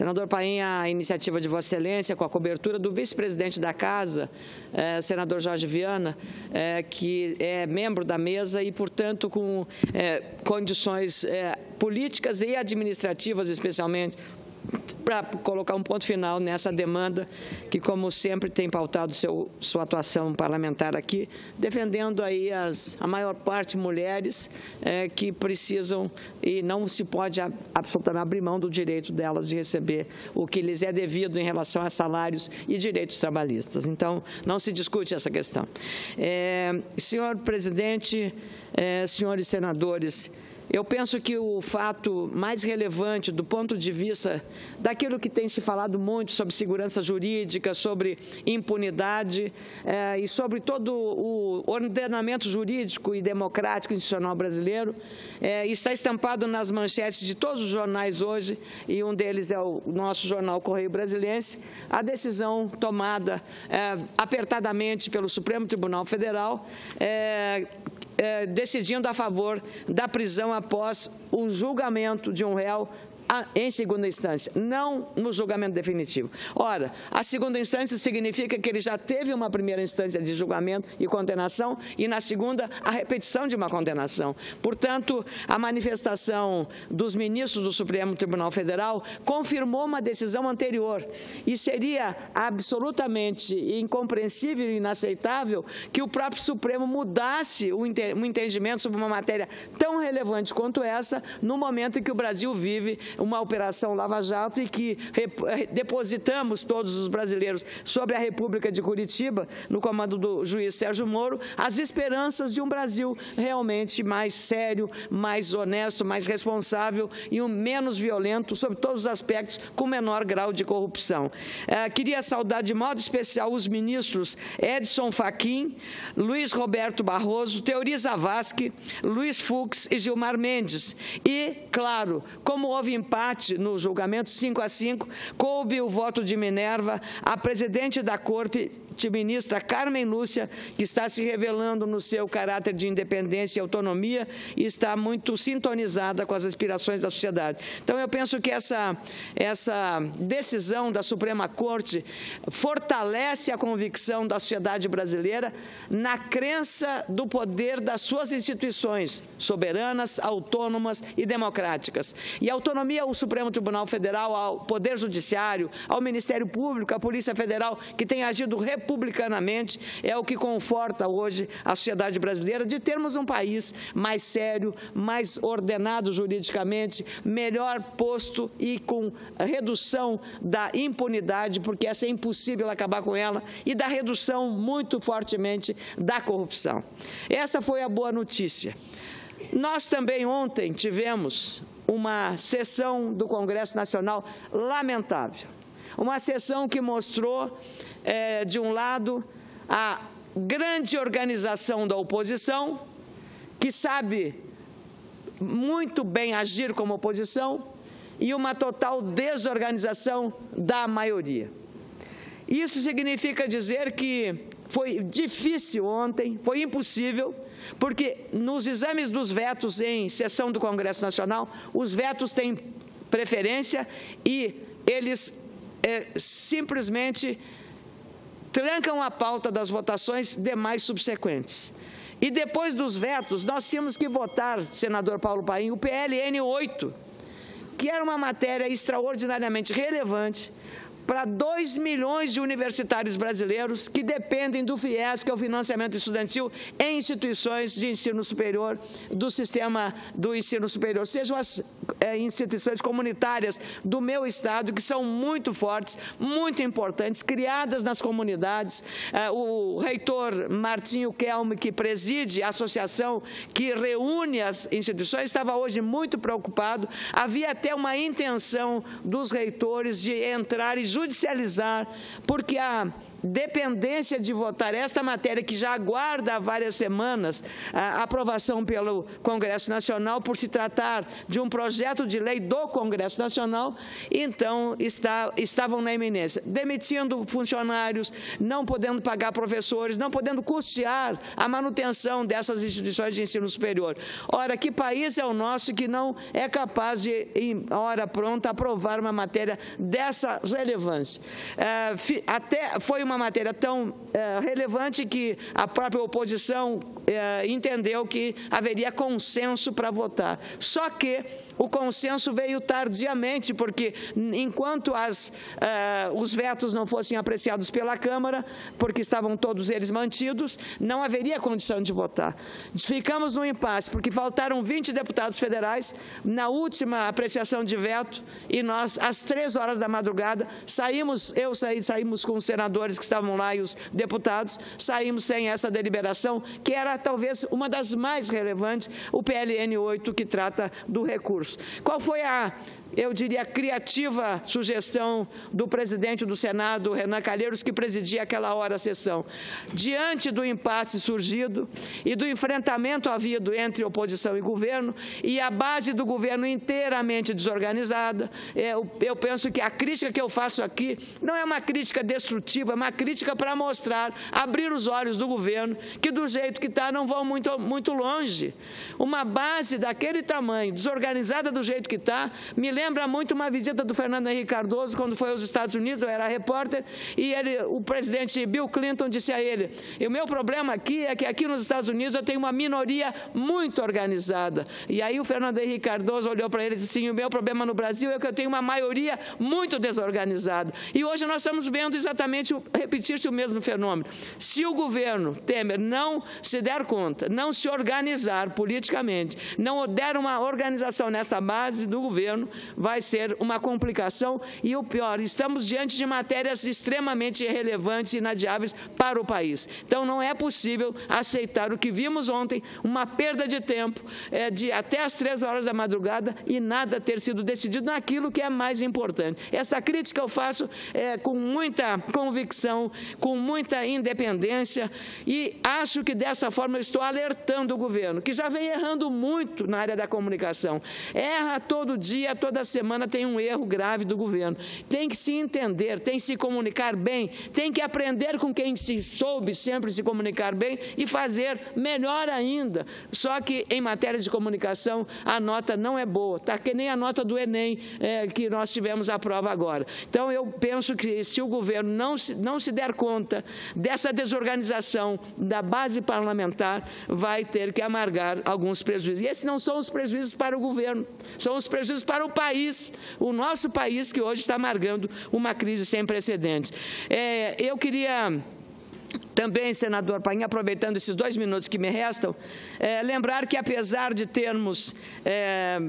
Senador Paim, a iniciativa de Vossa Excelência, com a cobertura do vice-presidente da Casa, eh, senador Jorge Viana, eh, que é membro da mesa e, portanto, com eh, condições políticas e administrativas, especialmente, para colocar um ponto final nessa demanda que, como sempre, tem pautado seu, sua atuação parlamentar aqui, defendendo aí as, a maior parte mulheres é, que precisam e não se pode absolutamente abrir mão do direito delas de receber o que lhes é devido em relação a salários e direitos trabalhistas. Então, não se discute essa questão. É, senhor presidente, é, senhores senadores, eu penso que o fato mais relevante do ponto de vista daquilo que tem se falado muito sobre segurança jurídica, sobre impunidade eh, e sobre todo o ordenamento jurídico e democrático institucional brasileiro, eh, está estampado nas manchetes de todos os jornais hoje, e um deles é o nosso jornal Correio Brasilense, a decisão tomada eh, apertadamente pelo Supremo Tribunal Federal, eh, decidindo a favor da prisão após o julgamento de um réu em segunda instância, não no julgamento definitivo. Ora, a segunda instância significa que ele já teve uma primeira instância de julgamento e condenação e na segunda a repetição de uma condenação. Portanto, a manifestação dos ministros do Supremo Tribunal Federal confirmou uma decisão anterior e seria absolutamente incompreensível e inaceitável que o próprio Supremo mudasse o entendimento sobre uma matéria tão relevante quanto essa no momento em que o Brasil vive uma operação Lava Jato e que depositamos todos os brasileiros sobre a República de Curitiba, no comando do juiz Sérgio Moro, as esperanças de um Brasil realmente mais sério, mais honesto, mais responsável e um menos violento sobre todos os aspectos, com menor grau de corrupção. É, queria saudar de modo especial os ministros Edson Fachin, Luiz Roberto Barroso, Teori Zavascki, Luiz Fux e Gilmar Mendes. E, claro, como houve empate no julgamento 5 a 5, coube o voto de Minerva a presidente da Corte, ministra Carmen Lúcia, que está se revelando no seu caráter de independência e autonomia e está muito sintonizada com as aspirações da sociedade. Então, eu penso que essa, essa decisão da Suprema Corte fortalece a convicção da sociedade brasileira na crença do poder das suas instituições soberanas, autônomas e democráticas. E a autonomia ao Supremo Tribunal Federal, ao Poder Judiciário, ao Ministério Público, à Polícia Federal, que tem agido republicanamente, é o que conforta hoje a sociedade brasileira de termos um país mais sério, mais ordenado juridicamente, melhor posto e com redução da impunidade, porque essa é impossível acabar com ela, e da redução muito fortemente da corrupção. Essa foi a boa notícia. Nós também ontem tivemos uma sessão do Congresso Nacional lamentável. Uma sessão que mostrou, é, de um lado, a grande organização da oposição, que sabe muito bem agir como oposição, e uma total desorganização da maioria. Isso significa dizer que foi difícil ontem, foi impossível, porque nos exames dos vetos em sessão do Congresso Nacional, os vetos têm preferência e eles é, simplesmente trancam a pauta das votações demais subsequentes. E depois dos vetos, nós tínhamos que votar, senador Paulo Paim, o PLN 8, que era uma matéria extraordinariamente relevante, para 2 milhões de universitários brasileiros que dependem do FIES, que é o financiamento estudantil, em instituições de ensino superior do sistema do ensino superior, sejam as é, instituições comunitárias do meu estado, que são muito fortes, muito importantes, criadas nas comunidades. É, o reitor Martinho Kelme, que preside a associação que reúne as instituições, estava hoje muito preocupado. Havia até uma intenção dos reitores de entrar e judicializar, porque a dependência de votar esta matéria, que já aguarda há várias semanas a aprovação pelo Congresso Nacional, por se tratar de um projeto de lei do Congresso Nacional, então está, estavam na iminência, demitindo funcionários, não podendo pagar professores, não podendo custear a manutenção dessas instituições de ensino superior. Ora, que país é o nosso que não é capaz de, em hora pronta, aprovar uma matéria dessa relevância? É, até foi uma matéria tão é, relevante que a própria oposição é, entendeu que haveria consenso para votar. Só que o consenso veio tardiamente, porque enquanto as, uh, os vetos não fossem apreciados pela Câmara, porque estavam todos eles mantidos, não haveria condição de votar. Ficamos no impasse, porque faltaram 20 deputados federais na última apreciação de veto e nós, às três horas da madrugada, saímos, eu saí, saímos com os senadores que estavam lá e os deputados, saímos sem essa deliberação, que era talvez uma das mais relevantes, o PLN 8, que trata do recurso. Qual foi a eu diria, criativa sugestão do presidente do Senado, Renan Calheiros, que presidia aquela hora a sessão. Diante do impasse surgido e do enfrentamento havido entre oposição e governo, e a base do governo inteiramente desorganizada, eu, eu penso que a crítica que eu faço aqui não é uma crítica destrutiva, é uma crítica para mostrar, abrir os olhos do governo, que do jeito que está não vão muito, muito longe. Uma base daquele tamanho, desorganizada do jeito que está, me lembra muito uma visita do Fernando Henrique Cardoso quando foi aos Estados Unidos, eu era repórter, e ele, o presidente Bill Clinton disse a ele: o meu problema aqui é que aqui nos Estados Unidos eu tenho uma minoria muito organizada. E aí o Fernando Henrique Cardoso olhou para ele e disse assim: o meu problema no Brasil é que eu tenho uma maioria muito desorganizada. E hoje nós estamos vendo exatamente repetir-se o mesmo fenômeno. Se o governo Temer não se der conta, não se organizar politicamente, não der uma organização nessa base do governo, vai ser uma complicação e o pior, estamos diante de matérias extremamente relevantes e inadiáveis para o país. Então não é possível aceitar o que vimos ontem, uma perda de tempo é, de até as três horas da madrugada e nada ter sido decidido naquilo que é mais importante. Essa crítica eu faço é, com muita convicção, com muita independência e acho que dessa forma eu estou alertando o governo, que já vem errando muito na área da comunicação. Erra todo dia, toda semana tem um erro grave do governo. Tem que se entender, tem que se comunicar bem, tem que aprender com quem se soube sempre se comunicar bem e fazer melhor ainda. Só que em matéria de comunicação a nota não é boa, está que nem a nota do Enem é, que nós tivemos a prova agora. Então eu penso que se o governo não se, não se der conta dessa desorganização da base parlamentar, vai ter que amargar alguns prejuízos. E esses não são os prejuízos para o governo, são os prejuízos para o país país, o nosso país que hoje está amargando uma crise sem precedentes. É, eu queria também, senador Paim, aproveitando esses dois minutos que me restam, é, lembrar que apesar de termos, é,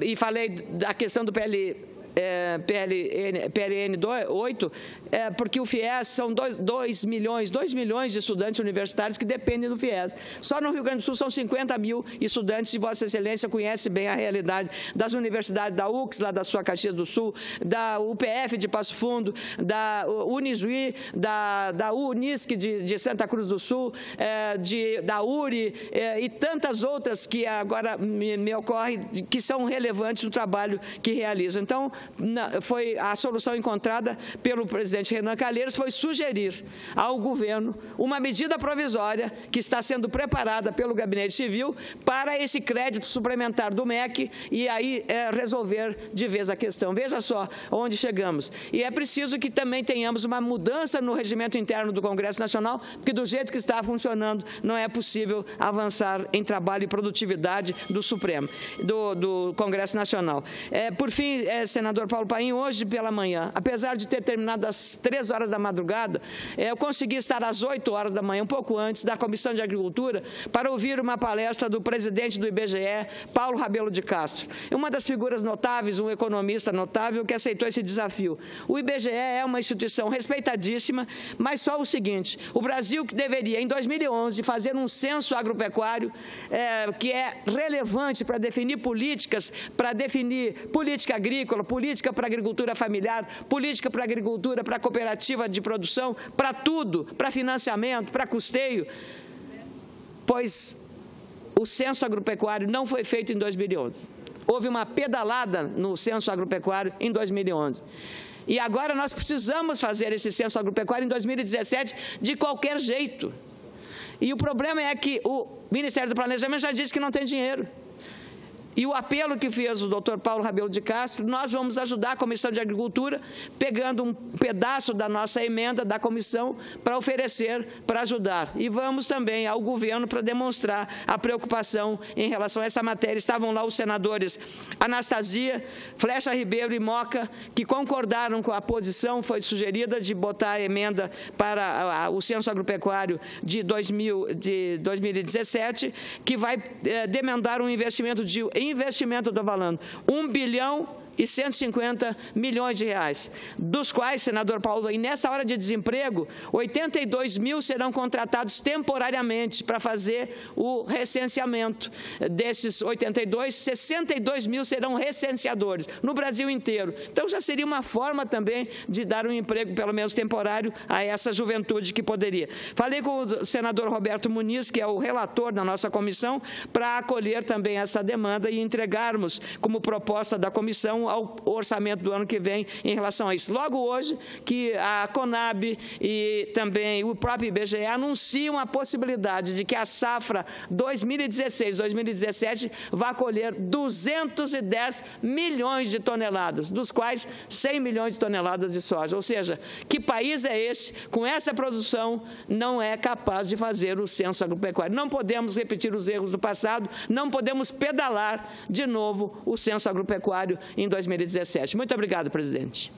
e falei da questão do PL, é, PLN, PLN 8, é, porque o FIES são 2 milhões, 2 milhões de estudantes universitários que dependem do FIES. Só no Rio Grande do Sul são 50 mil estudantes e Vossa Excelência conhece bem a realidade das universidades da UX, lá da sua Caxias do Sul, da UPF de Passo Fundo, da Unijuí, da, da Unisc de, de Santa Cruz do Sul, é, de, da URI é, e tantas outras que agora me, me ocorre que são relevantes no trabalho que realizam. Então, foi a solução encontrada pelo presidente presidente Renan Calheiros foi sugerir ao governo uma medida provisória que está sendo preparada pelo Gabinete Civil para esse crédito suplementar do MEC e aí é, resolver de vez a questão. Veja só onde chegamos. E é preciso que também tenhamos uma mudança no regimento interno do Congresso Nacional, porque do jeito que está funcionando não é possível avançar em trabalho e produtividade do Supremo, do, do Congresso Nacional. É, por fim, é, senador Paulo Paim, hoje pela manhã, apesar de ter terminado as três horas da madrugada, é, eu consegui estar às 8 horas da manhã, um pouco antes, da Comissão de Agricultura, para ouvir uma palestra do presidente do IBGE, Paulo Rabelo de Castro. Uma das figuras notáveis, um economista notável que aceitou esse desafio. O IBGE é uma instituição respeitadíssima, mas só o seguinte, o Brasil que deveria, em 2011, fazer um censo agropecuário é, que é relevante para definir políticas, para definir política agrícola, política para a agricultura familiar, política para a agricultura, para a cooperativa de produção, para tudo, para financiamento, para custeio, pois o censo agropecuário não foi feito em 2011. Houve uma pedalada no censo agropecuário em 2011. E agora nós precisamos fazer esse censo agropecuário em 2017 de qualquer jeito. E o problema é que o Ministério do Planejamento já disse que não tem dinheiro. E o apelo que fez o doutor Paulo Rabelo de Castro, nós vamos ajudar a Comissão de Agricultura, pegando um pedaço da nossa emenda da comissão para oferecer, para ajudar. E vamos também ao governo para demonstrar a preocupação em relação a essa matéria. Estavam lá os senadores Anastasia, Flecha Ribeiro e Moca, que concordaram com a posição, foi sugerida de botar a emenda para o censo agropecuário de, 2000, de 2017, que vai é, demandar um investimento de investimento, estou falando, 1 bilhão e 150 milhões de reais, dos quais, senador Paulo, e nessa hora de desemprego, 82 mil serão contratados temporariamente para fazer o recenseamento. Desses 82, 62 mil serão recenseadores no Brasil inteiro. Então já seria uma forma também de dar um emprego, pelo menos temporário, a essa juventude que poderia. Falei com o senador Roberto Muniz, que é o relator da nossa comissão, para acolher também essa demanda entregarmos como proposta da comissão ao orçamento do ano que vem em relação a isso. Logo hoje, que a Conab e também o próprio IBGE anunciam a possibilidade de que a safra 2016-2017 vá colher 210 milhões de toneladas, dos quais 100 milhões de toneladas de soja. Ou seja, que país é esse, com essa produção, não é capaz de fazer o censo agropecuário? Não podemos repetir os erros do passado, não podemos pedalar de novo o censo agropecuário em 2017. Muito obrigado, presidente.